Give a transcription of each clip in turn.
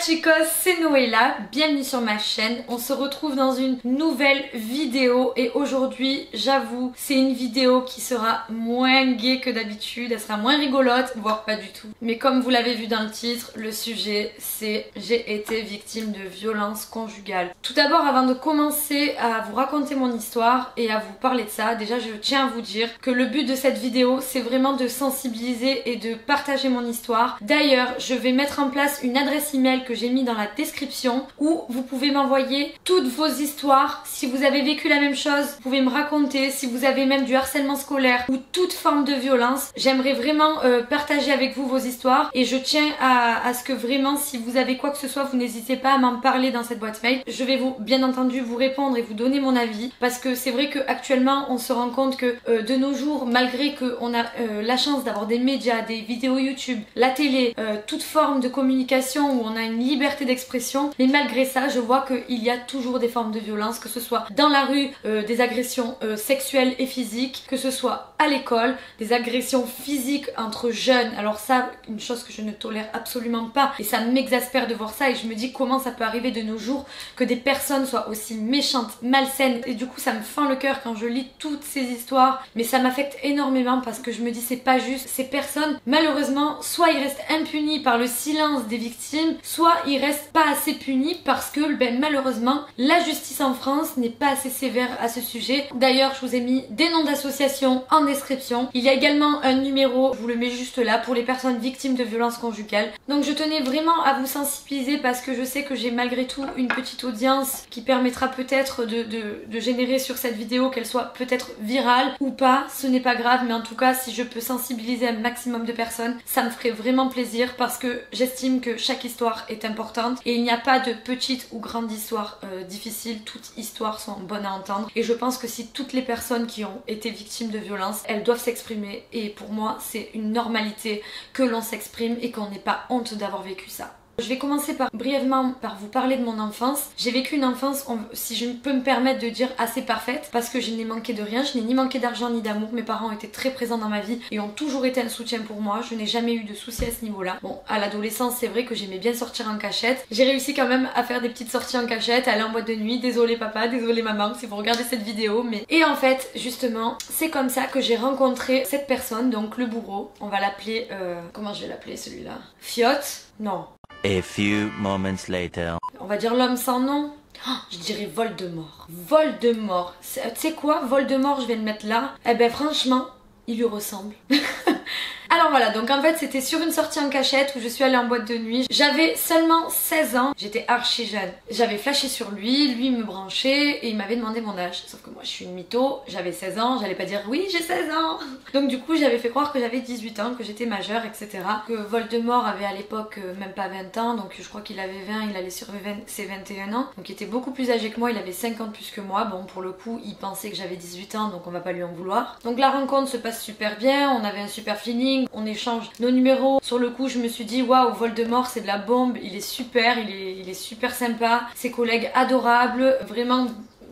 Chicos, c'est Noëlla, bienvenue sur ma chaîne. On se retrouve dans une nouvelle vidéo et aujourd'hui, j'avoue, c'est une vidéo qui sera moins gaie que d'habitude, elle sera moins rigolote, voire pas du tout. Mais comme vous l'avez vu dans le titre, le sujet c'est j'ai été victime de violence conjugale. Tout d'abord, avant de commencer à vous raconter mon histoire et à vous parler de ça, déjà je tiens à vous dire que le but de cette vidéo, c'est vraiment de sensibiliser et de partager mon histoire. D'ailleurs, je vais mettre en place une adresse email que j'ai mis dans la description où vous pouvez m'envoyer toutes vos histoires. Si vous avez vécu la même chose, vous pouvez me raconter. Si vous avez même du harcèlement scolaire ou toute forme de violence, j'aimerais vraiment euh, partager avec vous vos histoires et je tiens à, ce que vraiment si vous avez quoi que ce soit, vous n'hésitez pas à m'en parler dans cette boîte mail. Je vais vous bien entendu vous répondre et vous donner mon avis parce que c'est vrai que actuellement on se rend compte que euh, de nos jours, malgré qu'on a euh, la chance d'avoir des médias, des vidéos YouTube, la télé, toute forme de communication où on a une liberté d'expression. Mais malgré ça, je vois qu'il y a toujours des formes de violence, que ce soit dans la rue, euh, des agressions euh, sexuelles et physiques, que ce soit à l'école, des agressions physiques entre jeunes. Alors ça, une chose que je ne tolère absolument pas. Et ça m'exaspère de voir ça et je me dis comment ça peut arriver de nos jours que des personnes soient aussi méchantes, malsaines. Et du coup, ça me fend le cœur quand je lis toutes ces histoires. Mais ça m'affecte énormément parce que je me dis c'est pas juste. Ces personnes, malheureusement, soit ils restent impunis par le silence des victimes, soit ils restent pas assez punis parce que ben, malheureusement la justice en France n'est pas assez sévère à ce sujet. D'ailleurs je vous ai mis des noms d'associations en description. Il y a également un numéro, je vous le mets juste là, pour les personnes victimes de violences conjugales. Donc je tenais vraiment à vous sensibiliser parce que je sais que j'ai malgré tout une petite audience qui permettra peut-être de générer sur cette vidéo qu'elle soit peut-être virale ou pas, ce n'est pas grave mais en tout cas si je peux sensibiliser un maximum de personnes ça me ferait vraiment plaisir parce que j'estime que chaque histoire est importante. Et il n'y a pas de petite ou grande histoire euh, difficile, toutes histoires sont bonnes à entendre. Et je pense que si toutes les personnes qui ont été victimes de violences, elles doivent s'exprimer. Et pour moi c'est une normalité que l'on s'exprime et qu'on n'ait pas honte d'avoir vécu ça. Je vais commencer par brièvement par vous parler de mon enfance. J'ai vécu une enfance, si je peux me permettre de dire, assez parfaite parce que je n'ai manqué de rien, je n'ai ni manqué d'argent ni d'amour. Mes parents été très présents dans ma vie et ont toujours été un soutien pour moi. Je n'ai jamais eu de soucis à ce niveau-là. Bon, à l'adolescence, c'est vrai que j'aimais bien sortir en cachette. J'ai réussi quand même à faire des petites sorties en cachette, aller en boîte de nuit. Désolé papa, désolé maman si vous regardez cette vidéo, mais et en fait, justement, c'est comme ça que j'ai rencontré cette personne, donc le bourreau. On va l'appeler, euh... comment je vais l'appeler celui-là? Fiotte? Non, A few moments later. On va dire l'homme sans nom. Oh, je dirais Voldemort. Voldemort. Tu sais quoi? Voldemort, je vais le mettre là. Eh ben franchement, il lui ressemble. Alors voilà, donc en fait c'était sur une sortie en cachette où je suis allée en boîte de nuit. J'avais seulement 16 ans, j'étais archi jeune. J'avais flashé sur lui, lui me branchait et il m'avait demandé mon âge. Sauf que moi je suis une mytho, j'avais 16 ans, j'allais pas dire oui j'ai 16 ans. Donc du coup j'avais fait croire que j'avais 18 ans, que j'étais majeure, etc. Que Voldemort avait à l'époque euh, même pas 20 ans, donc je crois qu'il avait 20, il allait sur ses 21 ans. Donc il était beaucoup plus âgé que moi, il avait 50 plus que moi. Bon pour le coup il pensait que j'avais 18 ans donc on va pas lui en vouloir. Donc la rencontre se passe super bien, on avait un super feeling on échange nos numéros. Sur le coup, je me suis dit, waouh, Voldemort, c'est de la bombe, il est super, il est, super sympa, ses collègues adorables, vraiment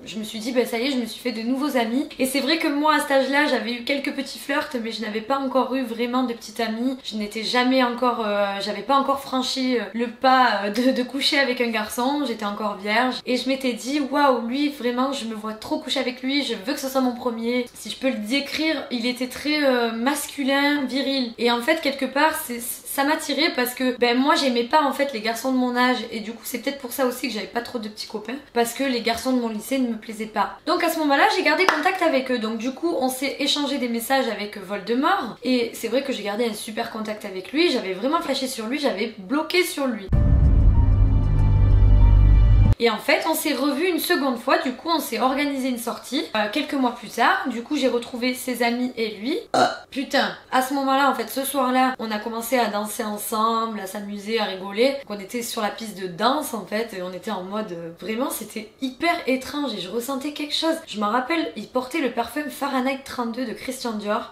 je me suis dit, bah ça y est, je me suis fait de nouveaux amis. Et c'est vrai que moi, à cet âge-là, j'avais eu quelques petits flirts, mais je n'avais pas encore eu vraiment de petites amies. Je n'étais jamais encore, euh, j'avais pas encore franchi euh, le pas euh, de, de, coucher avec un garçon. J'étais encore vierge. Et je m'étais dit, waouh, lui, vraiment, je me vois trop coucher avec lui. Je veux que ce soit mon premier. Si je peux le décrire, il était très masculin, viril. Et en fait, quelque part, c'est ça m'a tiré parce que ben moi j'aimais pas en fait les garçons de mon âge. Et du coup c'est peut-être pour ça aussi que j'avais pas trop de petits copains. Parce que les garçons de mon lycée ne me plaisaient pas. Donc à ce moment-là j'ai gardé contact avec eux. Donc du coup on s'est échangé des messages avec Voldemort. Et c'est vrai que j'ai gardé un super contact avec lui, j'avais vraiment flashé sur lui, j'avais bloqué sur lui. Et en fait, on s'est revu une seconde fois, du coup, on s'est organisé une sortie euh, quelques mois plus tard. Du coup, j'ai retrouvé ses amis et lui. putain, à ce moment-là, en fait, ce soir-là, on a commencé à danser ensemble, à s'amuser, à rigoler. Donc, on était sur la piste de danse, en fait, et on était en mode euh, vraiment, c'était hyper étrange et je ressentais quelque chose. Je m'en rappelle, il portait le parfum Fahrenheit 32 de Christian Dior.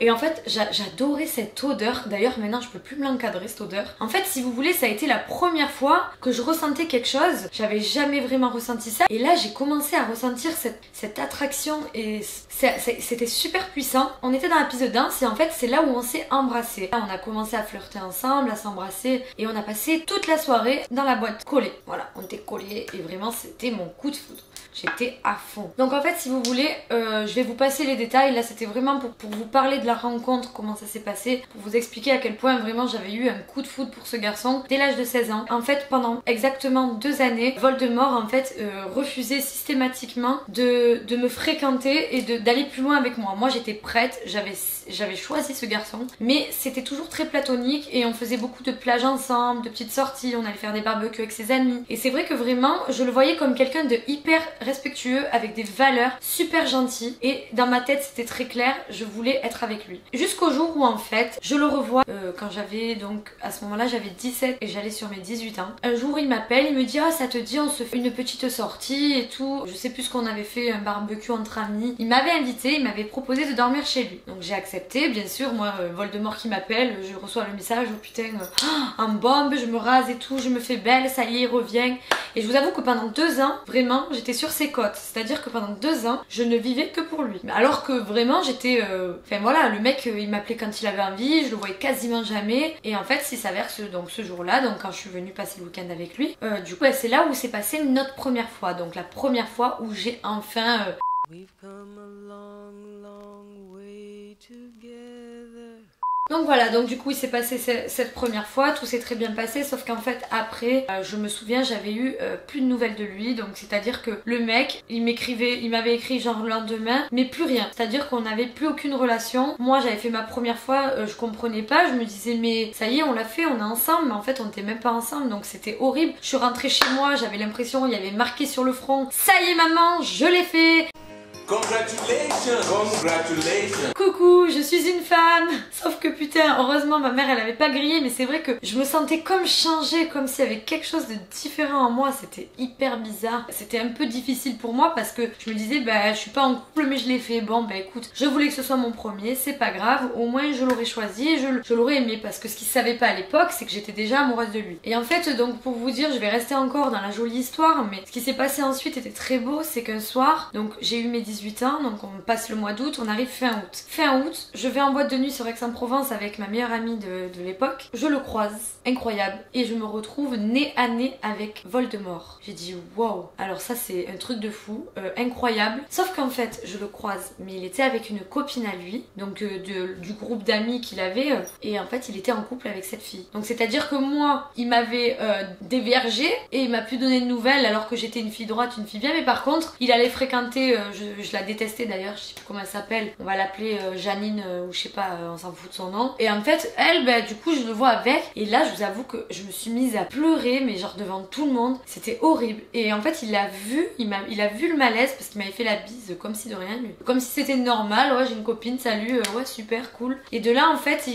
Et en fait, j'adorais cette odeur. D'ailleurs, maintenant, je peux plus me l'encadrer, cette odeur. En fait, si vous voulez, ça a été la première fois que je ressentais quelque chose. J'avais jamais vraiment ressenti ça. Et là, j'ai commencé à ressentir cette, attraction et c'était super puissant. On était dans la piste de danse et en fait, c'est là où on s'est embrassé. On a commencé à flirter ensemble, à s'embrasser et on a passé toute la soirée dans la boîte collée. Voilà, on était collés et vraiment, c'était mon coup de foudre. J'étais à fond. Donc en fait, si vous voulez, euh, je vais vous passer les détails. Là, c'était vraiment pour, pour, vous parler de la rencontre, comment ça s'est passé, pour vous expliquer à quel point vraiment j'avais eu un coup de foudre pour ce garçon dès l'âge de 16 ans. En fait, pendant exactement deux années, Voldemort en fait euh, refusait systématiquement de, de me fréquenter et d'aller plus loin avec moi. Moi, j'étais prête, j'avais j'avais choisi ce garçon, mais c'était toujours très platonique et on faisait beaucoup de plages ensemble, de petites sorties, on allait faire des barbecues avec ses amis. Et c'est vrai que vraiment, je le voyais comme quelqu'un de hyper respectueux, avec des valeurs, super gentil. Et dans ma tête, c'était très clair, je voulais être avec lui. Jusqu'au jour où en fait, je le revois euh, quand j'avais donc, à ce moment-là, j'avais 17 et j'allais sur mes 18 ans. Un jour, il m'appelle, il me dit, ah, ça te dit, on se fait une petite sortie et tout. Je sais plus ce qu'on avait fait, un barbecue entre amis. Il m'avait invité, il m'avait proposé de dormir chez lui. Donc j'ai accepté, bien sûr, moi, euh, Voldemort qui m'appelle, je reçois le message, oh putain, euh, en bombe, je me rase et tout, je me fais belle, ça y est, il revient. Et je vous avoue que pendant deux ans, vraiment, j'étais sur ses. C'est-à-dire que pendant deux ans, je ne vivais que pour lui. Alors que vraiment, j'étais... Euh, enfin voilà, le mec, euh, il m'appelait quand il avait envie, je le voyais quasiment jamais. Et en fait, il s'avère que donc, ce jour-là, donc quand je suis venue passer le week-end avec lui, euh, du coup, c'est là où s'est passé notre première fois. Donc la première fois où j'ai enfin... Donc voilà, donc du coup il s'est passé cette première fois, tout s'est très bien passé, sauf qu'en fait après, euh, je me souviens, j'avais eu euh, plus de nouvelles de lui, donc c'est-à-dire que le mec, il m'écrivait, il m'avait écrit genre le lendemain, mais plus rien. C'est-à-dire qu'on n'avait plus aucune relation. Moi j'avais fait ma première fois, euh, je comprenais pas, je me disais mais ça y est, on l'a fait, on est ensemble, mais en fait on n'était même pas ensemble, donc c'était horrible. Je suis rentrée chez moi, j'avais l'impression, il y avait marqué sur le front, ça y est maman, je l'ai fait Congratulations, congratulations. Coucou, je suis une femme. Sauf que putain, heureusement ma mère elle avait pas grillé, mais c'est vrai que je me sentais comme changée, comme s'il y avait quelque chose de différent en moi. C'était hyper bizarre. C'était un peu difficile pour moi parce que je me disais bah je suis pas en couple mais je l'ai fait. Bon bah écoute, je voulais que ce soit mon premier, c'est pas grave. Au moins je l'aurais choisi et je, je l'aurais aimé parce que ce qu'il savait pas à l'époque c'est que j'étais déjà amoureuse de lui. Et en fait donc pour vous dire, je vais rester encore dans la jolie histoire, mais ce qui s'est passé ensuite était très beau. C'est qu'un soir, donc j'ai eu mes 18 ans, donc on passe le mois d'août, on arrive fin août. Fin août, je vais en boîte de nuit sur Aix-en-Provence avec ma meilleure amie de, l'époque. Je le croise, incroyable, et je me retrouve nez à nez avec Voldemort. J'ai dit wow, alors ça c'est un truc de fou, euh, incroyable. Sauf qu'en fait, je le croise, mais il était avec une copine à lui, donc euh, du groupe d'amis qu'il avait, euh, et en fait il était en couple avec cette fille. Donc c'est à dire que moi, il m'avait dévergé et il m'a pu donner de nouvelles alors que j'étais une fille droite, une fille bien, mais par contre, il allait fréquenter, je la déteste d'ailleurs, je sais plus comment elle s'appelle. On va l'appeler euh, Janine euh, ou je sais pas, euh, on s'en fout de son nom. Et en fait, elle, bah, du coup, je le vois avec. Et là, je vous avoue que je me suis mise à pleurer, mais genre devant tout le monde. C'était horrible. Et en fait, il l'a vu, il, m'a, il a vu le malaise parce qu'il m'avait fait la bise comme si de rien. Comme si c'était normal. Ouais, j'ai une copine, salut, ouais, super, cool. Et de là, en fait,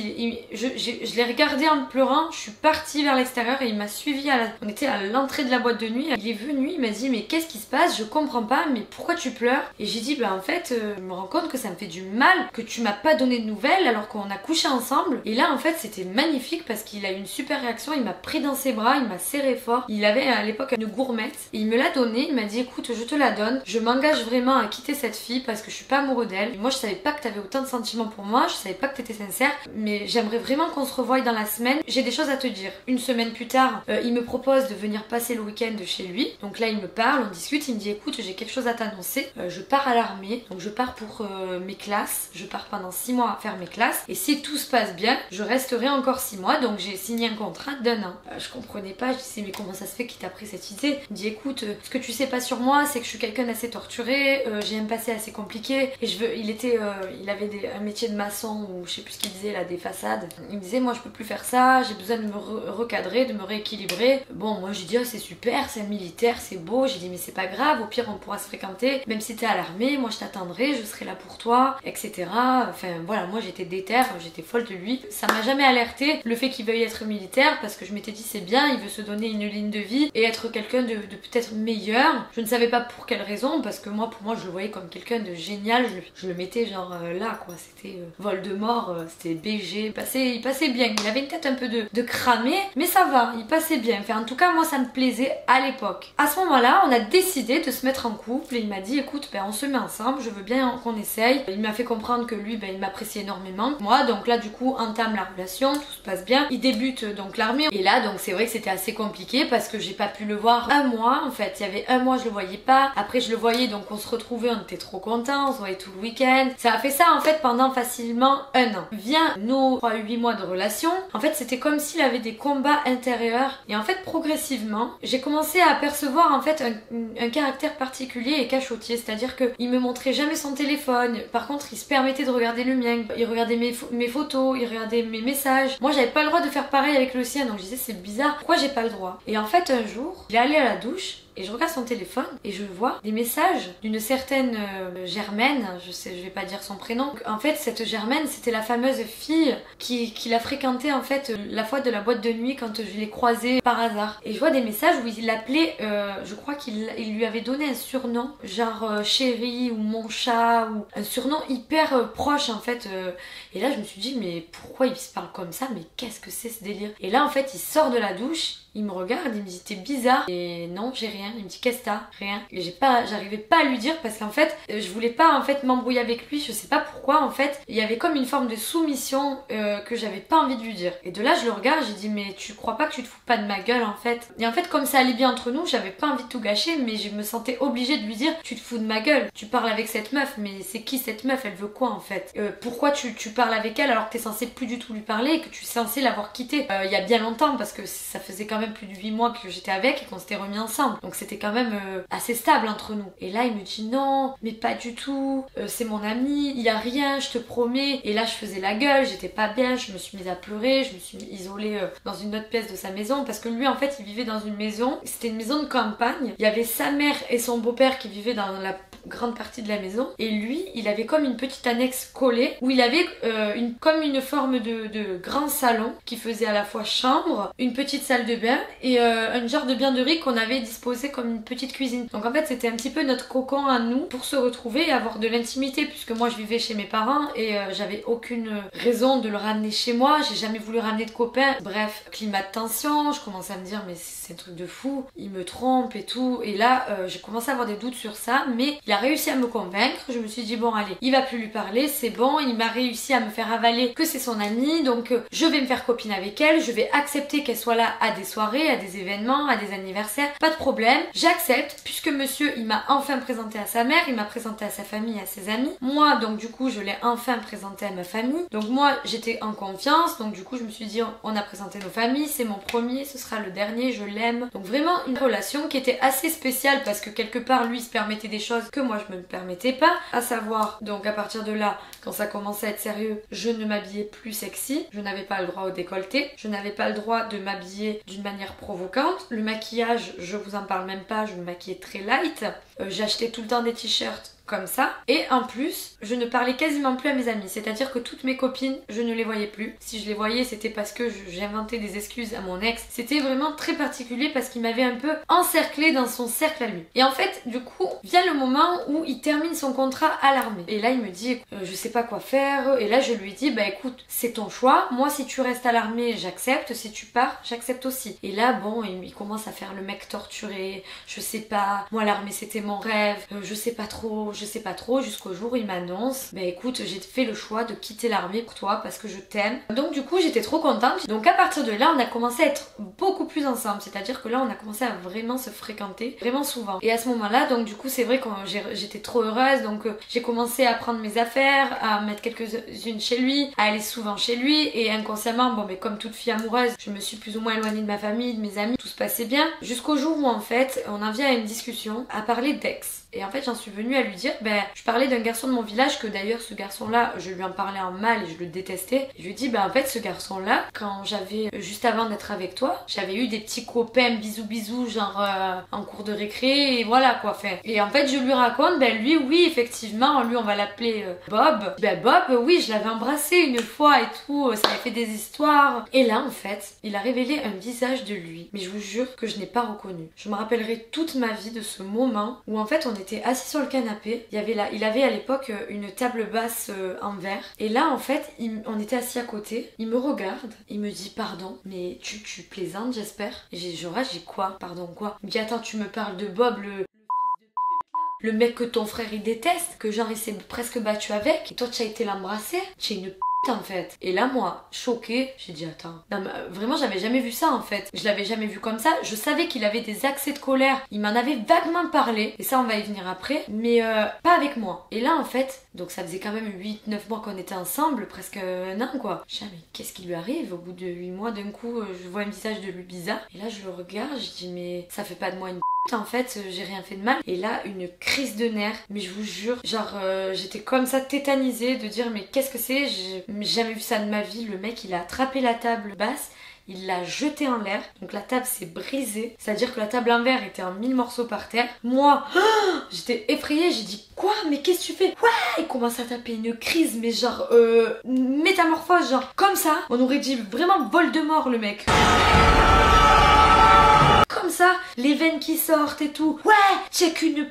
je, je l'ai regardé en pleurant. Je suis partie vers l'extérieur et il m'a suivi à la... On était à l'entrée de la boîte de nuit. Il est venu, il m'a dit, mais qu'est-ce qui se passe? Je comprends pas, mais pourquoi tu pleures? Et j'ai dit, bah en fait, euh, je me rends compte que ça me fait du mal, que tu m'as pas donné de nouvelles alors qu'on a couché ensemble. Et là, en fait, c'était magnifique parce qu'il a eu une super réaction. Il m'a pris dans ses bras, il m'a serré fort. Il avait à l'époque une gourmette et il me l'a donnée. Il m'a dit, écoute, je te la donne. Je m'engage vraiment à quitter cette fille parce que je suis pas amoureux d'elle. Moi, je savais pas que t'avais autant de sentiments pour moi. Je savais pas que t'étais sincère. Mais j'aimerais vraiment qu'on se revoie dans la semaine. J'ai des choses à te dire. Une semaine plus tard, euh, il me propose de venir passer le week-end chez lui. Donc là, il me parle, on discute. Il me dit, écoute, j'ai quelque chose à t'annoncer. Euh, je pars à l'armée. Donc je pars pour euh, mes classes. Je pars pendant 6 mois à faire mes classes. Et si tout se passe bien, je resterai encore 6 mois. Donc j'ai signé un contrat d'un an. Euh, je comprenais pas. Je disais mais comment ça se fait qu'il t'a pris cette idée? Il me dit écoute, euh, ce que tu sais pas sur moi, c'est que je suis quelqu'un d'assez torturé. j'ai un passé assez compliqué. Et je veux. Il était, il avait un métier de maçon ou je sais plus ce qu'il disait là, des façades. Il me disait moi je peux plus faire ça. J'ai besoin de me recadrer, de me rééquilibrer. Bon moi j'ai dit oh, c'est super, c'est militaire, c'est beau. J'ai dit mais c'est pas grave. Au pire on pourra se fréquenter. Même si t'es à l'armée l'armée, moi je t'attendrai, je serai là pour toi, etc. Enfin voilà, moi j'étais déter, j'étais folle de lui. Ça m'a jamais alerté le fait qu'il veuille être militaire parce que je m'étais dit c'est bien, il veut se donner une ligne de vie et être quelqu'un de, peut-être meilleur. Je ne savais pas pour quelle raison parce que moi pour moi je le voyais comme quelqu'un de génial, je, le mettais genre euh, là quoi, c'était euh, Voldemort, euh, c'était BG, il passait, il passait bien, il avait une tête un peu de, de cramé, mais ça va, il passait bien. Enfin en tout cas moi ça me plaisait à l'époque. À ce moment-là on a décidé de se mettre en couple et il m'a dit écoute ben on se met ensemble, je veux bien qu'on essaye. Il m'a fait comprendre que lui ben il m'appréciait énormément. Moi donc là du coup entame la relation, tout se passe bien. Il débute donc l'armée et là donc c'est vrai que c'était assez compliqué parce que j'ai pas pu le voir un mois en fait. Il y avait un mois je le voyais pas, après je le voyais donc on se retrouvait, on était trop contents, on se voyait tout le week-end. Ça a fait ça en fait pendant facilement un an. Vient nos 3-8 mois de relation, en fait c'était comme s'il avait des combats intérieurs et en fait progressivement j'ai commencé à apercevoir en fait un, un caractère particulier et cachotier, c'est-à-dire qu'il me montrait jamais son téléphone, par contre il se permettait de regarder le mien, il regardait mes, mes photos, il regardait mes messages. Moi j'avais pas le droit de faire pareil avec le sien donc je disais c'est bizarre, pourquoi j'ai pas le droit? Et en fait un jour, il est allé à la douche et je regarde son téléphone et je vois des messages d'une certaine euh, Germaine, je sais, je vais pas dire son prénom. En fait, cette Germaine, c'était la fameuse fille qui, qui l'a fréquenté en fait euh, la fois de la boîte de nuit quand je l'ai croisée par hasard. Et je vois des messages où il l'appelait, euh, je crois qu'il lui avait donné un surnom, genre chérie ou mon chat ou un surnom hyper proche en fait. et là, je me suis dit mais pourquoi il se parle comme ça? Mais qu'est-ce que c'est ce délire? Et là, en fait, il sort de la douche il me regarde, il me dit t'es bizarre et non j'ai rien. Il me dit qu'est-ce que t'as? Rien. Et j'ai pas, j'arrivais pas à lui dire parce qu'en fait euh, je voulais pas en fait m'embrouiller avec lui. Je sais pas pourquoi en fait il y avait comme une forme de soumission euh, que j'avais pas envie de lui dire. Et de là je le regarde, j'ai dit mais tu crois pas que tu te fous pas de ma gueule en fait? Et en fait comme ça allait bien entre nous, j'avais pas envie de tout gâcher mais je me sentais obligée de lui dire tu te fous de ma gueule. Tu parles avec cette meuf mais c'est qui cette meuf? Elle veut quoi en fait? Euh, Pourquoi tu, tu, parles avec elle alors que t'es censé plus du tout lui parler et que tu es censé l'avoir quittée? Il y a bien longtemps parce que ça faisait quand même plus de 8 mois que j'étais avec et qu'on s'était remis ensemble. Donc c'était quand même euh, assez stable entre nous. Et là, il me dit non, mais pas du tout, euh, c'est mon ami, il y a rien, je te promets. Et là, je faisais la gueule, j'étais pas bien, je me suis mise à pleurer, je me suis isolée euh, dans une autre pièce de sa maison parce que lui, en fait, il vivait dans une maison, c'était une maison de campagne. Il y avait sa mère et son beau-père qui vivaient dans la grande partie de la maison. Et lui, il avait comme une petite annexe collée où il avait une, comme une forme de, de grand salon qui faisait à la fois chambre, une petite salle de bain et euh, un genre de bienderie qu'on avait disposé comme une petite cuisine. Donc en fait c'était un petit peu notre cocon à nous pour se retrouver et avoir de l'intimité puisque moi je vivais chez mes parents et euh, j'avais aucune raison de le ramener chez moi, j'ai jamais voulu ramener de copains. Bref, climat de tension, je commence à me dire mais c'est un truc de fou, il me trompe et tout. Et là euh, j'ai commencé à avoir des doutes sur ça mais il a réussi à me convaincre. Je me suis dit bon allez, il va plus lui parler, c'est bon, il m'a réussi à me faire avaler que c'est son ami donc je vais me faire copine avec elle, je vais accepter qu'elle soit là à des soirées, à des événements, à des anniversaires, pas de problème, j'accepte puisque monsieur il m'a enfin présenté à sa mère, il m'a présenté à sa famille, à ses amis. Moi donc du coup je l'ai enfin présenté à ma famille. Donc moi j'étais en confiance, donc du coup je me suis dit on a présenté nos familles, c'est mon premier, ce sera le dernier, je l'aime. Donc vraiment une relation qui était assez spéciale parce que quelque part lui se permettait des choses que moi je me permettais pas, à savoir donc à partir de là quand ça commençait à être sérieux, je ne m'habillais plus sexy, je n'avais pas le droit au décolleté, je n'avais pas le droit de m'habiller d'une manière provocante. Le maquillage, je vous en parle même pas, je me maquillais très light. Euh, J'achetais tout le temps des t-shirts comme ça. Et en plus, je ne parlais quasiment plus à mes amis. C'est-à-dire que toutes mes copines, je ne les voyais plus. Si je les voyais, c'était parce que j'inventais des excuses à mon ex. C'était vraiment très particulier parce qu'il m'avait un peu encerclé dans son cercle à lui. Et en fait, du coup, vient le moment où il termine son contrat à l'armée. Et là, il me dit, euh, je sais pas quoi faire. Et là, je lui dis, bah écoute, c'est ton choix. Moi, si tu restes à l'armée, j'accepte. Si tu pars, j'accepte aussi. Et là, bon, il, commence à faire le mec torturé. Je sais pas. Moi, l'armée, c'était mon rêve. Euh, je sais pas trop je sais pas trop, jusqu'au jour où il m'annonce Bah écoute, j'ai fait le choix de quitter l'armée pour toi parce que je t'aime. Donc du coup, j'étais trop contente. Donc à partir de là, on a commencé à être beaucoup plus ensemble. C'est-à-dire que là, on a commencé à vraiment se fréquenter, vraiment souvent. Et à ce moment-là, donc du coup, c'est vrai que j'étais trop heureuse. Donc euh, j'ai commencé à prendre mes affaires, à mettre quelques-unes chez lui, à aller souvent chez lui. Et inconsciemment, bon, mais comme toute fille amoureuse, je me suis plus ou moins éloignée de ma famille, de mes amis. Tout se passait bien. Jusqu'au jour où en fait, on en vient à une discussion, à parler d'ex. Et en fait, j'en suis venue à lui dire Ben, je parlais d'un garçon de mon village que d'ailleurs ce garçon-là, je lui en parlais en mal et je le détestais. je lui dis Ben, en fait, ce garçon-là, quand j'avais, euh, juste avant d'être avec toi, j'avais eu des petits copains bisous bisous, genre euh, en cours de récré et voilà quoi. Fait. Et en fait, je lui raconte Ben, lui, oui, effectivement, lui, on va l'appeler euh, Bob. Ben, Bob, oui, je l'avais embrassé une fois et tout, ça avait fait des histoires. Et là, en fait, il a révélé un visage de lui. Mais je vous jure que je n'ai pas reconnu. Je me rappellerai toute ma vie de ce moment où en fait on était assis sur le canapé. Il avait à l'époque euh, une table basse euh, en verre. Et là en fait, on était assis à côté. Il me regarde, il me dit pardon, mais tu, tu plaisantes j'espère. J'ai genre j'ai quoi? Pardon quoi? Il me dit attends tu me parles de Bob le le mec que ton frère il déteste, que genre il s'est presque battu avec, toi tu as été l'embrasser, tu une Et là, moi, choquée, j'ai dit attends. Non, mais, euh, vraiment, j'avais jamais vu ça en fait. Je l'avais jamais vu comme ça. Je savais qu'il avait des accès de colère. Il m'en avait vaguement parlé. Et ça, on va y venir après. Mais euh, pas avec moi. Et là, en fait, donc ça faisait quand même 8-9 mois qu'on était ensemble, presque un an quoi. Je mais qu'est-ce qui lui arrive? Au bout de 8 mois, d'un coup, euh, je vois un visage de lui bizarre. Et là, je le regarde, je dis mais ça fait pas de moi une en fait j'ai rien fait de mal et là une crise de nerfs mais je vous jure genre euh, j'étais comme ça tétanisée de dire mais qu'est-ce que c'est? J'ai jamais vu ça de ma vie le mec il a attrapé la table basse il l'a jeté en l'air. Donc la table s'est brisée. C'est-à-dire que la table en verre était en mille morceaux par terre. Moi, j'étais effrayée. J'ai dit quoi? Mais qu'est-ce que tu fais? Ouais Il commence à taper une crise, mais genre euh, métamorphose, genre comme ça. On aurait dit vraiment Voldemort le mec comme ça, les veines qui sortent et tout. Ouais, check une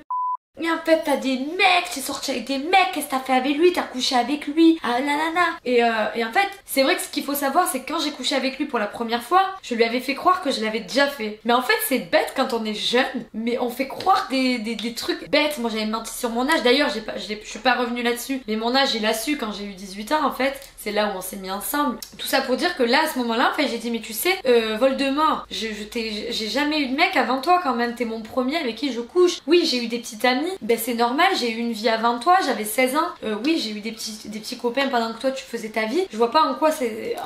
et en fait, t'as des mecs, t'es sorti avec des mecs, qu'est-ce que t'as fait avec lui? T'as couché avec lui Ah nanana et, euh, et en fait, c'est vrai que ce qu'il faut savoir, c'est que quand j'ai couché avec lui pour la première fois, je lui avais fait croire que je l'avais déjà fait. Mais en fait, c'est bête quand on est jeune, mais on fait croire des, trucs bêtes. Moi, j'avais menti sur mon âge. D'ailleurs, je suis pas revenue là-dessus. Mais mon âge, il a su quand j'ai eu 18 ans, en fait. C'est là où on s'est mis ensemble. Tout ça pour dire que là, à ce moment-là, en fait, j'ai dit, mais tu sais, euh, Voldemort, je, je j'ai jamais eu de mec avant toi quand même. T'es mon premier avec qui je couche. Oui, j'ai eu des petites amies ben c'est normal, j'ai eu une vie avant toi, j'avais 16 ans. Euh, oui, j'ai eu des petits, des petits copains pendant que toi tu faisais ta vie. Je vois pas en quoi,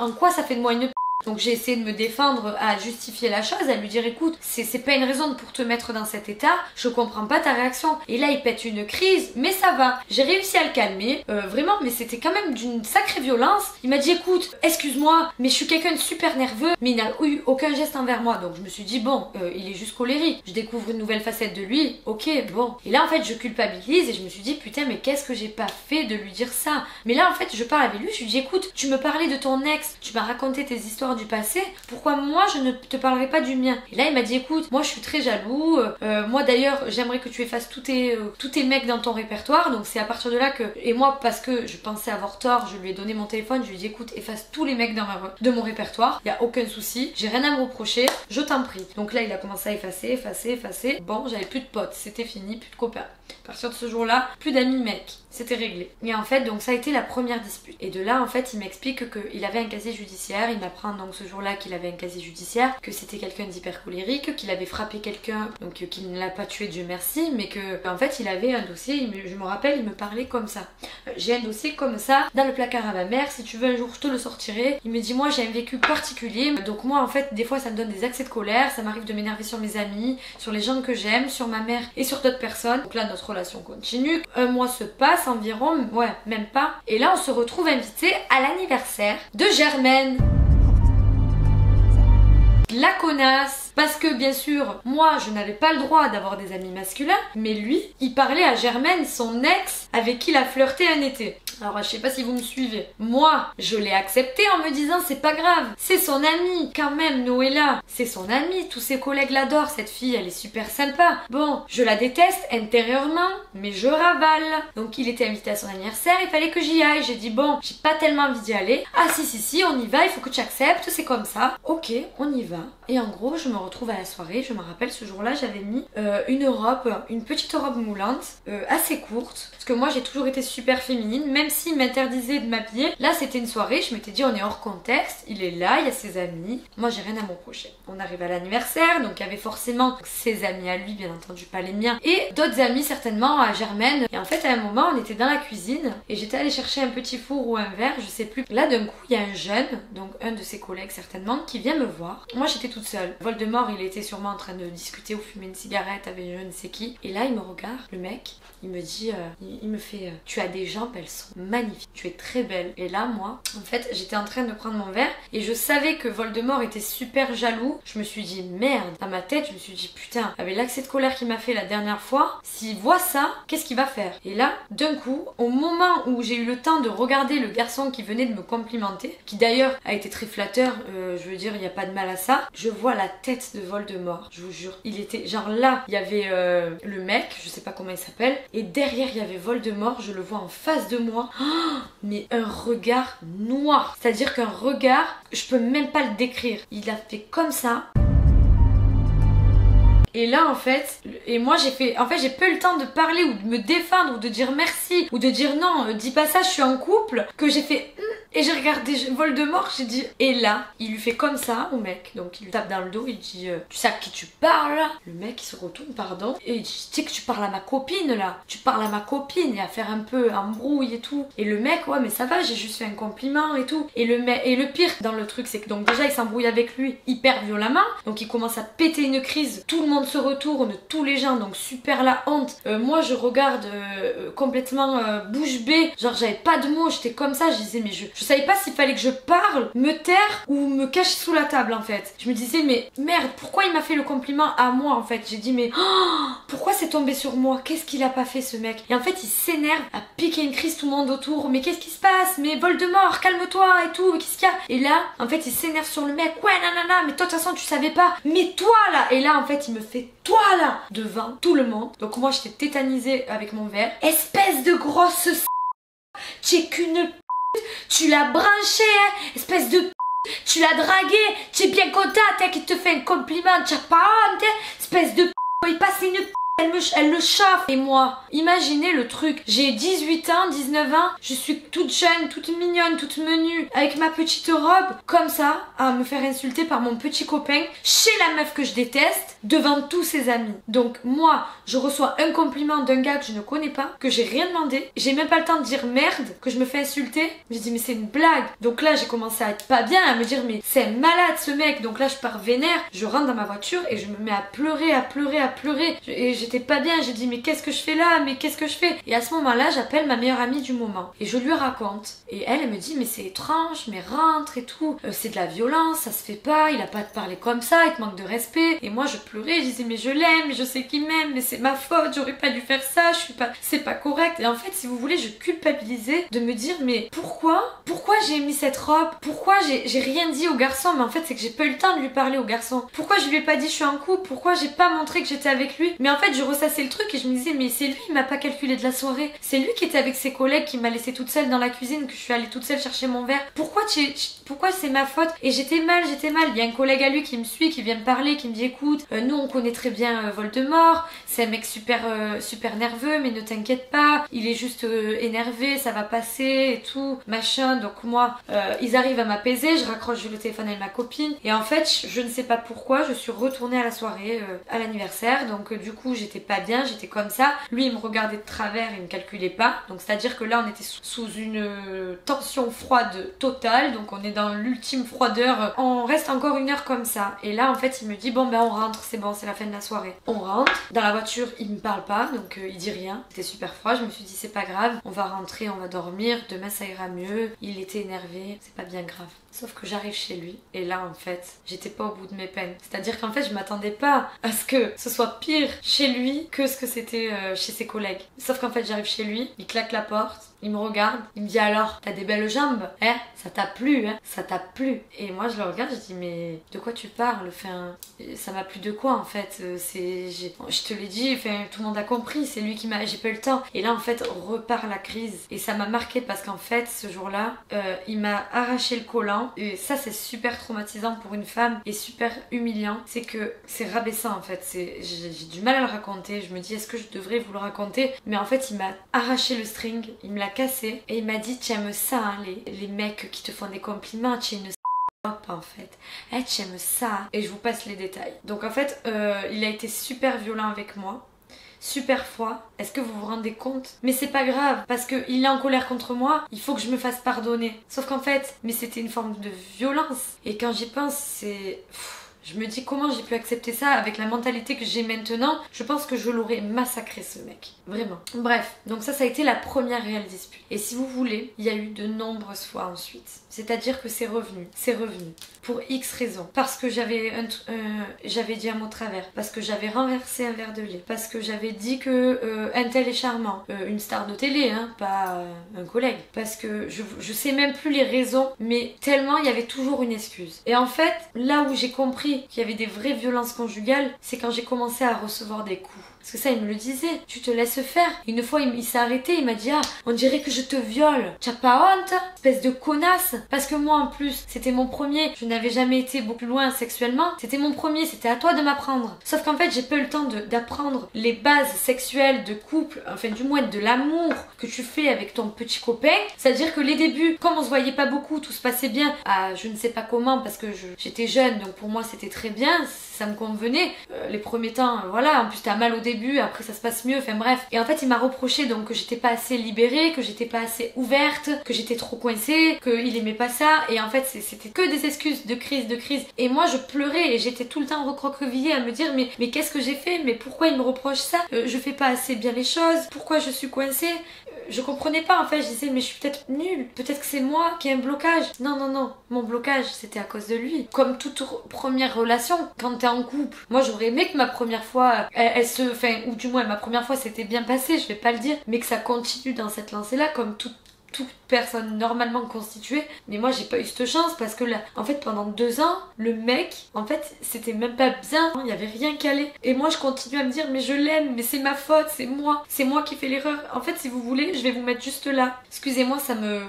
en quoi ça fait de moi une donc j'ai essayé de me défendre à justifier la chose, à lui dire écoute, c'est pas une raison pour te mettre dans cet état, je comprends pas ta réaction. Et là il pète une crise, mais ça va. J'ai réussi à le calmer, euh, vraiment, mais c'était quand même d'une sacrée violence. Il m'a dit écoute, excuse-moi, mais je suis quelqu'un de super nerveux, mais il n'a eu aucun geste envers moi. Donc je me suis dit bon, euh, il est juste colérique. Je découvre une nouvelle facette de lui, ok, bon. Et là en fait je culpabilise et je me suis dit putain mais qu'est-ce que j'ai pas fait de lui dire ça? Mais là en fait je parle avec lui, je lui dis écoute, tu me parlais de ton ex, tu m'as raconté tes histoires du passé, pourquoi moi je ne te parlerai pas du mien? Et là il m'a dit écoute, moi je suis très jaloux, euh, moi d'ailleurs j'aimerais que tu effaces tous tes, euh, tous tes mecs dans ton répertoire, donc c'est à partir de là que, et moi parce que je pensais avoir tort, je lui ai donné mon téléphone, je lui ai dit écoute efface tous les mecs de mon répertoire, il y a aucun souci, j'ai rien à me reprocher, je t'en prie. Donc là il a commencé à effacer, effacer, effacer, bon j'avais plus de potes, c'était fini, plus de copains. À partir de ce jour-là, plus d'amis mecs. C'était réglé. Et en fait, donc ça a été la première dispute. Et de là, en fait, il m'explique qu'il avait un casier judiciaire. Il m'apprend donc ce jour-là qu'il avait un casier judiciaire, que c'était quelqu'un d'hyper colérique, qu'il avait frappé quelqu'un, donc qu'il ne l'a pas tué, Dieu merci, mais que en fait, il avait un dossier. je me rappelle, il me parlait comme ça. Euh, j'ai un dossier comme ça dans le placard à ma mère. Si tu veux un jour, je te le sortirai. Il me dit moi, j'ai un vécu particulier. Donc moi, en fait, des fois, ça me donne des accès de colère. Ça m'arrive de m'énerver sur mes amis, sur les gens que j'aime, sur ma mère et sur d'autres personnes. Donc là, notre relation continue. Un mois se passe environ, ouais, même pas. Et là, on se retrouve invité à l'anniversaire de Germaine. La connasse, parce que bien sûr, moi je n'avais pas le droit d'avoir des amis masculins, mais lui, il parlait à Germaine, son ex, avec qui il a flirté un été. Alors je sais pas si vous me suivez. Moi, je l'ai accepté en me disant c'est pas grave, c'est son amie. Quand même, Noëlla, c'est son amie, tous ses collègues l'adorent, cette fille, elle est super sympa. Bon, je la déteste intérieurement, mais je ravale. Donc il était invité à son anniversaire, il fallait que j'y aille. J'ai dit bon, j'ai pas tellement envie d'y aller. Ah si si si, on y va, il faut que tu acceptes, c'est comme ça. Ok, on y va. Et en gros, je me retrouve à la soirée, je me rappelle ce jour-là, j'avais mis euh, une robe, une petite robe moulante, euh, assez courte, parce que moi j'ai toujours été super féminine, même s'il m'interdisait de m'habiller, là c'était une soirée, je m'étais dit on est hors contexte, il est là, il y a ses amis, moi j'ai rien à m'en reprocher. On arrive à l'anniversaire, donc il y avait forcément ses amis à lui, bien entendu pas les miens, et d'autres amis certainement à Germaine. Et en fait à un moment on était dans la cuisine et j'étais allée chercher un petit four ou un verre, je sais plus. Là d'un coup il y a un jeune, donc un de ses collègues certainement, qui vient me voir. Moi j'étais seule. Voldemort il était sûrement en train de discuter ou fumer une cigarette avec je ne sais qui. Et là il me regarde, le mec, il me dit, euh, il, me fait, euh, tu as des jambes, elles sont magnifiques, tu es très belle. Et là, moi, en fait, j'étais en train de prendre mon verre et je savais que Voldemort était super jaloux. Je me suis dit, merde, dans ma tête, je me suis dit, putain, avec l'accès de colère qu'il m'a fait la dernière fois, s'il voit ça, qu'est-ce qu'il va faire? Et là, d'un coup, au moment où j'ai eu le temps de regarder le garçon qui venait de me complimenter, qui d'ailleurs a été très flatteur, euh, je veux dire, il n'y a pas de mal à ça, je vois la tête de Voldemort, je vous jure. Il était, genre là, il y avait le mec, je sais pas comment il s'appelle, et derrière il y avait Voldemort, je le vois en face de moi, mais un regard noir. C'est-à-dire qu'un regard, je peux même pas le décrire. Il a fait comme ça. Et là, en fait, et moi j'ai fait, en fait, j'ai pas eu le temps de parler ou de me défendre ou de dire merci ou de dire non, euh, dis pas ça, je suis en couple, que j'ai fait, hum, et j'ai regardé Voldemort, j'ai dit, et là, il lui fait comme ça au mec, donc il lui tape dans le dos, il dit, euh, tu sais à qui tu parles? Le mec il se retourne, pardon, et il dit, tu sais que tu parles à ma copine là, tu parles à ma copine, et à faire un peu embrouille et tout. Et le mec, ouais, mais ça va, j'ai juste fait un compliment et tout. Et le, mec, et le pire dans le truc, c'est que donc déjà il s'embrouille avec lui hyper violemment, donc il commence à péter une crise, tout le monde se retourne, tous les gens, donc super la honte. Euh, moi je regarde euh, complètement euh, bouche bée, genre j'avais pas de mots, j'étais comme ça, je disais mais je, je savais pas s'il fallait que je parle, me taire ou me cacher sous la table en fait. Je me disais mais merde, pourquoi il m'a fait le compliment à moi en fait? J'ai dit mais oh, pourquoi c'est tombé sur moi? Qu'est-ce qu'il a pas fait ce mec? Et en fait il s'énerve, à piquer une crise tout le monde autour, mais qu'est-ce qui se passe? Mais Voldemort, calme-toi et tout, qu'est-ce qu'il y a? Et là en fait il s'énerve sur le mec, ouais nanana, mais toi de toute façon tu savais pas, mais toi là! Et là en fait il me fait toi là devant tout le monde. Donc moi j'étais tétanisée avec mon verre. Espèce de grosse tu es qu'une tu l'as branché, hein, espèce de p... Tu l'as dragué, tu es bien contente, hein, qui te fait un compliment, tu pas honte, hein, espèce de p... Il passe une p... Elle, me, elle le chauffe. Et moi, imaginez le truc. J'ai 18 ans, 19 ans, je suis toute jeune, toute mignonne, toute menue, avec ma petite robe, comme ça, à me faire insulter par mon petit copain, chez la meuf que je déteste, devant tous ses amis. Donc moi, je reçois un compliment d'un gars que je ne connais pas, que j'ai rien demandé. J'ai même pas le temps de dire merde, que je me fais insulter. J'ai dit mais c'est une blague. Donc là, j'ai commencé à être pas bien, à me dire mais c'est malade ce mec. Donc là, je pars vénère, je rentre dans ma voiture et je me mets à pleurer, à pleurer, à pleurer. Et pas bien, j'ai dit mais qu'est-ce que je fais là, mais qu'est-ce que je fais? Et à ce moment-là, j'appelle ma meilleure amie du moment et je lui raconte. Et elle, elle me dit mais c'est étrange, mais rentre et tout, euh, c'est de la violence, ça se fait pas, il a pas de parler comme ça, il te manque de respect. Et moi je pleurais, je disais mais je l'aime, je sais qu'il m'aime, mais c'est ma faute, j'aurais pas dû faire ça, je suis pas, c'est pas correct. Et en fait, si vous voulez, je culpabilisais de me dire mais pourquoi, pourquoi j'ai mis cette robe, pourquoi j'ai rien dit au garçon, mais en fait c'est que j'ai pas eu le temps de lui parler au garçon. Pourquoi je lui ai pas dit je suis en couple, pourquoi j'ai pas montré que j'étais avec lui? Mais en fait je ressassais c'est le truc et je me disais mais c'est lui il m'a pas calculé de la soirée. C'est lui qui était avec ses collègues qui m'a laissé toute seule dans la cuisine que je suis allée toute seule chercher mon verre. Pourquoi pourquoi c'est ma faute? Et j'étais mal, j'étais mal. Il y a un collègue à lui qui me suit, qui vient me parler, qui me dit écoute, euh, nous on connaît très bien euh, Voldemort, c'est un mec super euh, super nerveux mais ne t'inquiète pas, il est juste énervé, ça va passer et tout, machin. Donc moi ils arrivent à m'apaiser, je raccroche le téléphone avec ma copine et en fait je ne sais pas pourquoi je suis retournée à la soirée à l'anniversaire donc du coup j'étais pas bien, j'étais comme ça. Lui, il me regardait de travers, il me calculait pas. Donc, c'est-à-dire que là, on était sous une euh, tension froide totale. Donc, on est dans l'ultime froideur. On reste encore une heure comme ça. Et là, en fait, il me dit Bon, ben, on rentre, c'est bon, c'est la fin de la soirée. On rentre. Dans la voiture, il me parle pas, donc euh, il dit rien. C'était super froid. Je me suis dit C'est pas grave, on va rentrer, on va dormir. Demain, ça ira mieux. Il était énervé, c'est pas bien grave. Sauf que j'arrive chez lui et là en fait j'étais pas au bout de mes peines. C'est-à-dire qu'en fait je m'attendais pas à ce que ce soit pire chez lui que ce que c'était euh, chez ses collègues. Sauf qu'en fait j'arrive chez lui, il claque la porte, il me regarde, il me dit alors, t'as des belles jambes, hein? Ça t'a plu, hein? Ça t'a plu. Et moi je le regarde, je dis mais de quoi tu parles? Enfin, ça m'a plu de quoi en fait? Euh, C'est, je te l'ai dit, enfin tout le monde a compris, c'est lui qui m'a, j'ai pas eu le temps. Et là en fait repart la crise et ça m'a marqué parce qu'en fait ce jour-là, euh, il m'a arraché le collant et ça c'est super traumatisant pour une femme et super humiliant. C'est que c'est rabaissant en fait. C'est, j'ai du mal à le raconter. Je me dis est-ce que je devrais vous le raconter? Mais en fait il m'a arraché le string, il me l'a cassé et il m'a dit tu aimes ça hein, les, les mecs qui te font des compliments, tu es une salope, en fait. Eh, tu aimes ça. Et je vous passe les détails. Donc en fait, euh, il a été super violent avec moi. Super froid. Est-ce que vous vous rendez compte? Mais c'est pas grave parce que il est en colère contre moi. Il faut que je me fasse pardonner. Sauf qu'en fait, mais c'était une forme de violence. Et quand j'y pense, c'est je me dis comment j'ai pu accepter ça avec la mentalité que j'ai maintenant? Je pense que je l'aurais massacré ce mec. Vraiment. Bref, donc ça, ça a été la première réelle dispute. Et si vous voulez, il y a eu de nombreuses fois ensuite. C'est-à-dire que c'est revenu. C'est revenu. Pour X raisons. Parce que j'avais euh, dit un mot travers. Parce que j'avais renversé un verre de lait. Parce que j'avais dit que euh, un tel est charmant. Euh, une star de télé, hein, pas euh, un collègue. Parce que je, je sais même plus les raisons, mais tellement il y avait toujours une excuse. Et en fait, là où j'ai compris qu'il y avait des vraies violences conjugales, c'est quand j'ai commencé à recevoir des coups. Parce que ça, il me le disait. Tu te laisses faire. Une fois, il, s'est arrêté. Il m'a dit Ah, on dirait que je te viole. T'as pas honte Espèce de connasse? Parce que moi, en plus, c'était mon premier. Je n'avais jamais été beaucoup loin sexuellement. C'était mon premier. C'était à toi de m'apprendre. Sauf qu'en fait, j'ai pas eu le temps d'apprendre les bases sexuelles de couple. Enfin, du moins, de l'amour que tu fais avec ton petit copain. C'est-à-dire que les débuts, comme on se voyait pas beaucoup, tout se passait bien. Ah, je ne sais pas comment parce que j'étais jeune. Donc pour moi, c'était très bien. Ça me convenait. Euh, les premiers temps, euh, voilà. En plus, t'as mal au début. Après, ça se passe mieux. Enfin bref. Et en fait, il m'a reproché donc que j'étais pas assez libérée, que j'étais pas assez ouverte, que j'étais trop coincée, qu'il aimait pas ça. Et en fait, c'était que des excuses de crise, de crise. Et moi, je pleurais et j'étais tout le temps recroquevillée à me dire mais qu'est-ce que j'ai fait? Mais pourquoi il me reproche ça? Euh, Je fais pas assez bien les choses. Pourquoi je suis coincée? Je comprenais pas en fait, je disais mais je suis peut-être nulle, peut-être que c'est moi qui ai un blocage. Non non non, mon blocage c'était à cause de lui. Comme toute re- première relation, quand t'es en couple, moi j'aurais aimé que ma première fois, elle, se, enfin ou du moins ma première fois s'était bien passée, je vais pas le dire, mais que ça continue dans cette lancée là comme toute toute personne normalement constituée mais moi j'ai pas eu cette chance parce que là en fait pendant deux ans le mec en fait c'était même pas bien il y avait rien calé et moi je continue à me dire mais je l'aime mais c'est ma faute c'est moi c'est moi qui fais l'erreur en fait si vous voulez je vais vous mettre juste là excusez-moi ça me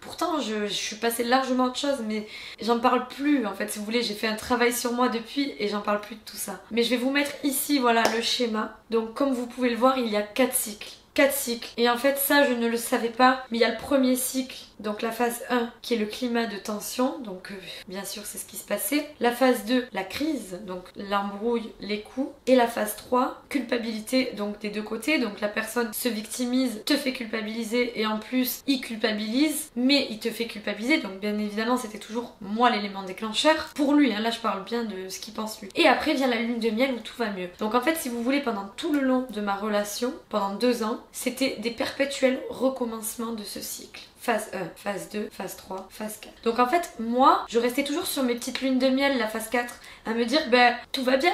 Pourtant, je, je suis passée largement à autre chose, mais j'en parle plus. En fait, si vous voulez, j'ai fait un travail sur moi depuis et j'en parle plus de tout ça. Mais je vais vous mettre ici, voilà, le schéma. Donc, comme vous pouvez le voir, il y a quatre cycles. 4 cycles. Et en fait, ça, je ne le savais pas. Mais il y a le premier cycle, donc la phase 1, qui est le climat de tension. Donc, euh, bien sûr, c'est ce qui se passait. La phase 2, la crise, donc l'embrouille, les coups. Et la phase 3, culpabilité, donc des deux côtés. Donc, la personne se victimise, te fait culpabiliser, et en plus, il culpabilise, mais il te fait culpabiliser. Donc, bien évidemment, c'était toujours moi l'élément déclencheur. Pour lui, hein, là, je parle bien de ce qu'il pense lui. Et après vient la lune de miel où tout va mieux. Donc, en fait, si vous voulez, pendant tout le long de ma relation, pendant deux ans, c'était des perpétuels recommencements de ce cycle. Phase 1, phase 2, phase 3, phase 4. Donc en fait, moi, je restais toujours sur mes petites lunes de miel, la phase 4, à me dire, ben, tout va bien.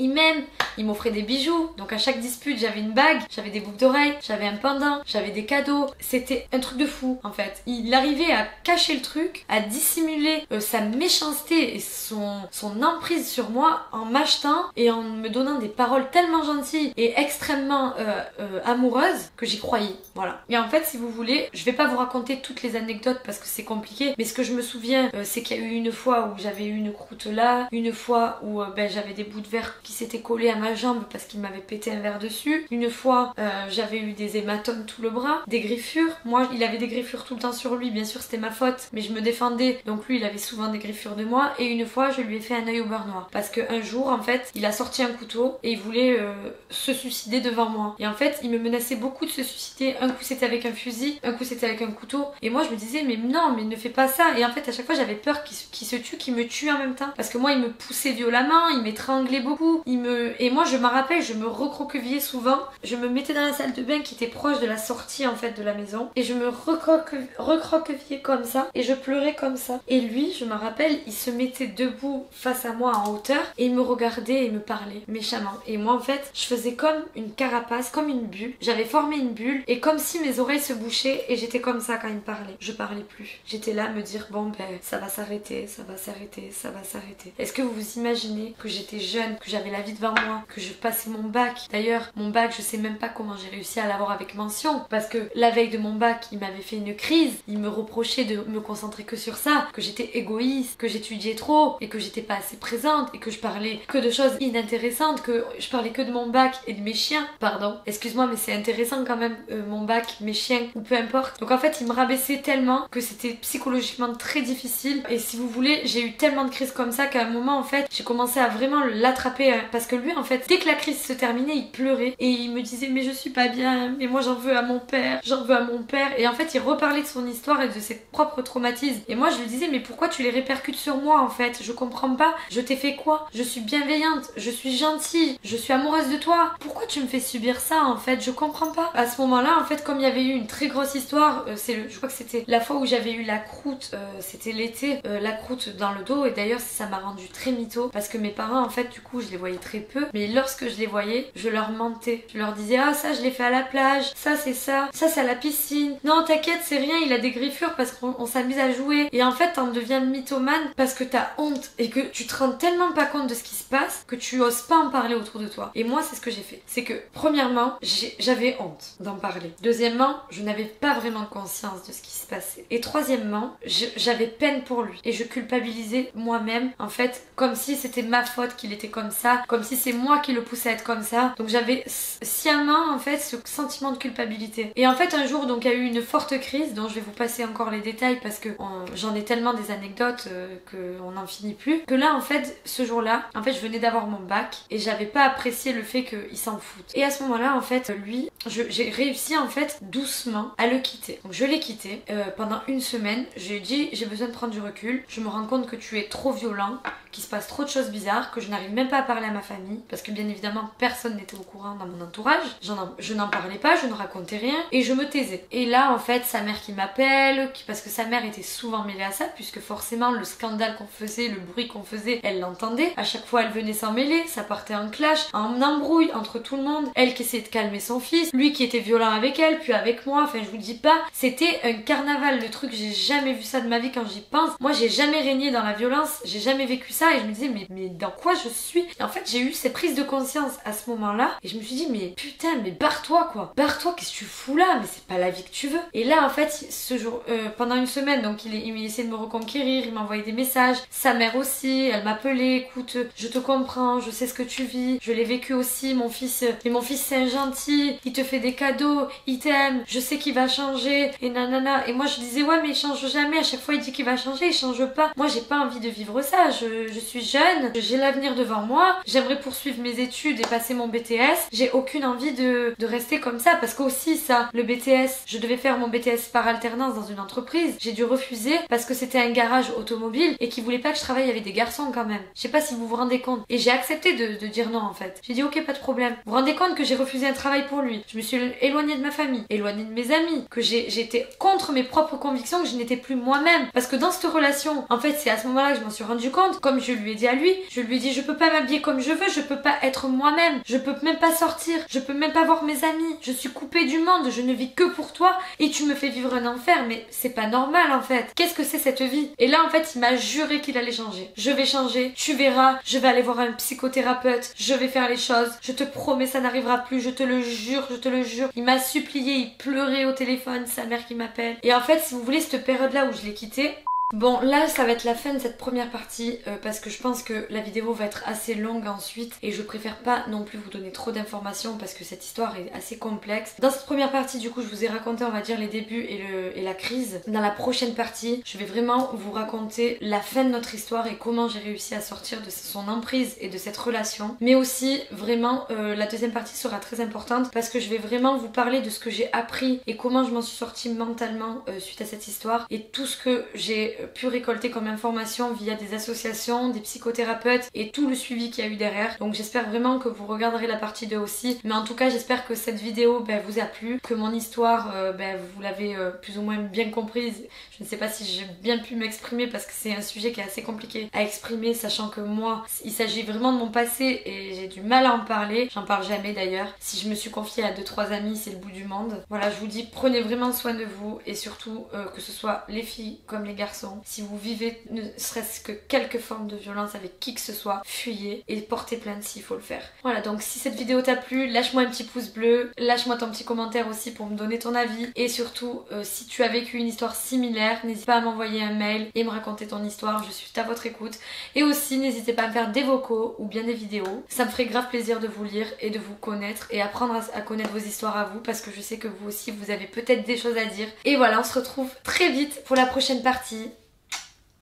Il m'aime, il m'offrait des bijoux. Donc à chaque dispute, j'avais une bague, j'avais des boucles d'oreilles, j'avais un pendant, j'avais des cadeaux. C'était un truc de fou en fait. Il arrivait à cacher le truc, à dissimuler euh, sa méchanceté et son, emprise sur moi en m'achetant et en me donnant des paroles tellement gentilles et extrêmement euh, euh, amoureuses que j'y croyais. Voilà. Et en fait, si vous voulez, je vais pas vous raconter toutes les anecdotes parce que c'est compliqué, mais ce que je me souviens, c'est qu'il y a eu une fois où j'avais eu une croûte là, une fois où ben, j'avais des bouts de verre qui s'étaient collés à ma jambe parce qu'il m'avait pété un verre dessus. Une fois, euh, j'avais eu des hématomes tout le bras, des griffures. Moi, il avait des griffures tout le temps sur lui. Bien sûr, c'était ma faute, mais je me défendais. Donc lui, il avait souvent des griffures de moi. Et une fois, je lui ai fait un œil au beurre noir parce qu'un jour, en fait, il a sorti un couteau et il voulait euh, se suicider devant moi. Et en fait, il me menaçait beaucoup de se suicider. Un coup, c'était avec un fusil, un coup, c'était avec un couteau. Et moi, je me disais, mais non, mais ne fais pas ça. Et en fait, à chaque fois, j'avais peur qu'il se, se tue, qu'il me tue en même temps. Parce que moi, il me poussait violemment, il m'étranglait beaucoup. Et moi, je me rappelle, je me recroquevillais souvent. Je me mettais dans la salle de bain qui était proche de la sortie, en fait, de la maison. Et je me recroque... recroquevillais comme ça. Et je pleurais comme ça. Et lui, je me rappelle, il se mettait debout face à moi en hauteur. Et il me regardait et me parlait méchamment. Et moi, en fait, je faisais comme une carapace, comme une bulle. J'avais formé une bulle. Et comme si mes oreilles se bouchaient. Et j'étais comme ça, quand il me parlait. Je parlais plus. J'étais là à me dire bon ben ça va s'arrêter, ça va s'arrêter, ça va s'arrêter. Est-ce que vous vous imaginez que j'étais jeune, que j'avais la vie devant moi, que je passais mon bac D'ailleurs, mon bac, je sais même pas comment j'ai réussi à l'avoir avec mention parce que la veille de mon bac, il m'avait fait une crise, il me reprochait de me concentrer que sur ça, que j'étais égoïste, que j'étudiais trop et que j'étais pas assez présente et que je parlais que de choses inintéressantes, que je parlais que de mon bac et de mes chiens. Pardon, excuse-moi mais c'est intéressant quand même euh, mon bac, mes chiens ou peu importe. Donc en fait, il me rabaissait tellement que c'était psychologiquement très difficile et si vous voulez, j'ai eu tellement de crises comme ça qu'à un moment en fait, j'ai commencé à vraiment l'attraper hein, parce que lui en fait, dès que la crise se terminait, il pleurait et il me disait mais je suis pas bien, mais moi j'en veux à mon père, j'en veux à mon père et en fait, il reparlait de son histoire et de ses propres traumatismes. Et moi, je lui disais mais pourquoi tu les répercutes sur moi en fait? Je comprends pas. Je t'ai fait quoi? Je suis bienveillante, je suis gentille, je suis amoureuse de toi. Pourquoi tu me fais subir ça en fait? Je comprends pas. À ce moment-là, en fait, comme il y avait eu une très grosse histoire, euh, c'est le, je crois que c'était la fois où j'avais eu la croûte, euh, c'était l'été, euh, la croûte dans le dos et d'ailleurs ça m'a rendu très mytho parce que mes parents en fait du coup je les voyais très peu, mais lorsque je les voyais, je leur mentais. Je leur disais ah ça je l'ai fait à la plage, ça c'est ça, ça c'est à la piscine. Non t'inquiète c'est rien, il a des griffures parce qu'on s'amuse à jouer et en fait t'en deviens mythomane parce que t'as honte et que tu te rends tellement pas compte de ce qui se passe que tu oses pas en parler autour de toi. Et moi c'est ce que j'ai fait. C'est que premièrement j'avais honte d'en parler. Deuxièmement je n'avais pas vraiment conscience de ce qui se passait. Et troisièmement j'avais peine pour lui et je culpabilisais moi-même en fait comme si c'était ma faute qu'il était comme ça, comme si c'est moi qui le poussais à être comme ça. Donc j'avais sciemment en fait ce sentiment de culpabilité. Et en fait un jour donc il y a eu une forte crise dont je vais vous passer encore les détails parce que j'en ai tellement des anecdotes euh, qu'on n'en finit plus. Que là en fait ce jour-là, en fait je venais d'avoir mon bac et j'avais pas apprécié le fait qu'il s'en fout. Et à ce moment-là en fait lui, j'ai réussi en fait doucement à le quitter. Donc je l'ai quitté euh, pendant une semaine. J'ai dit j'ai besoin de prendre du recul. Je me rends compte que tu es trop violent, qu'il se passe trop de choses bizarres, que je n'arrive même pas à parler à ma famille parce que bien évidemment personne n'était au courant dans mon entourage. Je n'en parlais pas, je ne racontais rien et je me taisais. Et là en fait sa mère qui m'appelle, parce que sa mère était souvent mêlée à ça puisque forcément le scandale qu'on faisait, le bruit qu'on faisait, elle l'entendait. À chaque fois elle venait s'en mêler, ça partait en clash, en embrouille entre tout le monde. Elle qui essayait de calmer son fils, lui qui était violent avec elle, puis avec moi. Enfin je vous dis pas, c'était un carnaval. Le truc j'ai jamais vu ça de ma vie quand j'y pense. Moi j'ai jamais régné dans la violence, j'ai jamais vécu ça et je me disais mais, mais dans quoi je suis? Fait j'ai eu cette prise de conscience à ce moment-là et je me suis dit mais putain mais barre-toi quoi, barre-toi qu'est-ce que tu fous là? Mais c'est pas la vie que tu veux. Et là en fait ce jour, euh, pendant une semaine donc il, il essayé de me reconquérir, il m'envoyait des messages. Sa mère aussi, elle m'appelait, écoute je te comprends, je sais ce que tu vis, je l'ai vécu aussi, mon fils, et mon fils c'est un gentil, il te fait des cadeaux, il t'aime, je sais qu'il va changer et nanana. Et moi je disais ouais mais il change jamais, à chaque fois il dit qu'il va changer, il change pas. Moi j'ai pas envie de vivre ça, je, je suis jeune, j'ai l'avenir devant moi, j'aimerais poursuivre mes études et passer mon BTS, j'ai aucune envie de, de rester comme ça parce qu'aussi ça, le BTS, je devais faire mon BTS par alternance dans une entreprise, j'ai dû refuser parce que c'était un garage automobile et qui voulait pas que je travaille avec des garçons quand même. Je sais pas si vous vous rendez compte. Et j'ai accepté de, de, dire non en fait. J'ai dit ok pas de problème. Vous vous rendez compte que j'ai refusé un travail pour lui. Je me suis éloignée de ma famille, éloignée de mes amis, que j'étais contre mes propres convictions, que je n'étais plus moi-même. Parce que dans cette relation, en fait c'est à ce moment-là que je m'en suis rendu compte. Comme je lui ai dit à lui, je lui ai dit je peux pas m'habiller comme je veux, je peux pas être moi-même, je peux même pas sortir, je peux même pas voir mes amis, je suis coupée du monde, je ne vis que pour toi. Et tu me fais vivre un enfer, mais c'est pas normal en fait. Qu'est-ce que c'est cette vie? Et là en fait il m'a juré qu'il allait changer. Je vais changer, tu verras, je vais aller voir un psychothérapeute, je vais faire les choses, je te promets ça n'arrivera plus, je te le jure, je te le jure. Il m'a supplié, il pleurait au téléphone, sa mère qui m'appelle. Et en fait si vous voulez cette période là où je l'ai quitté, Bon là ça va être la fin de cette première partie euh, parce que je pense que la vidéo va être assez longue ensuite et je préfère pas non plus vous donner trop d'informations parce que cette histoire est assez complexe. Dans cette première partie du coup je vous ai raconté on va dire les débuts et, la crise. Dans la prochaine partie je vais vraiment vous raconter la fin de notre histoire et comment j'ai réussi à sortir de son emprise et de cette relation. Mais aussi vraiment euh, la deuxième partie sera très importante parce que je vais vraiment vous parler de ce que j'ai appris et comment je m'en suis sortie mentalement euh, suite à cette histoire et tout ce que j'ai pu récolter comme information via des associations, des psychothérapeutes et tout le suivi qu'il y a eu derrière. Donc j'espère vraiment que vous regarderez la partie 2 aussi. Mais en tout cas, j'espère que cette vidéo ben, vous a plu, que mon histoire, euh, ben, vous l'avez euh, plus ou moins bien comprise. Je ne sais pas si j'ai bien pu m'exprimer parce que c'est un sujet qui est assez compliqué à exprimer, sachant que moi, il s'agit vraiment de mon passé et j'ai du mal à en parler. J'en parle jamais d'ailleurs. Si je me suis confiée à 2-3 amis, c'est le bout du monde. Voilà, je vous dis, prenez vraiment soin de vous et surtout euh, que ce soit les filles comme les garçons. Si vous vivez ne serait-ce que quelques formes de violence avec qui que ce soit, fuyez et portez plainte s'il faut le faire. Voilà, donc si cette vidéo t'a plu, lâche-moi un petit pouce bleu, lâche-moi ton petit commentaire aussi pour me donner ton avis et surtout, euh, si tu as vécu une histoire similaire, n'hésite pas à m'envoyer un mail et me raconter ton histoire, je suis à votre écoute. Et aussi, n'hésitez pas à me faire des vocaux ou bien des vidéos. Ça me ferait grave plaisir de vous lire et de vous connaître et apprendre à, à connaître vos histoires à vous parce que je sais que vous aussi, vous avez peut-être des choses à dire. Et voilà, on se retrouve très vite pour la prochaine partie.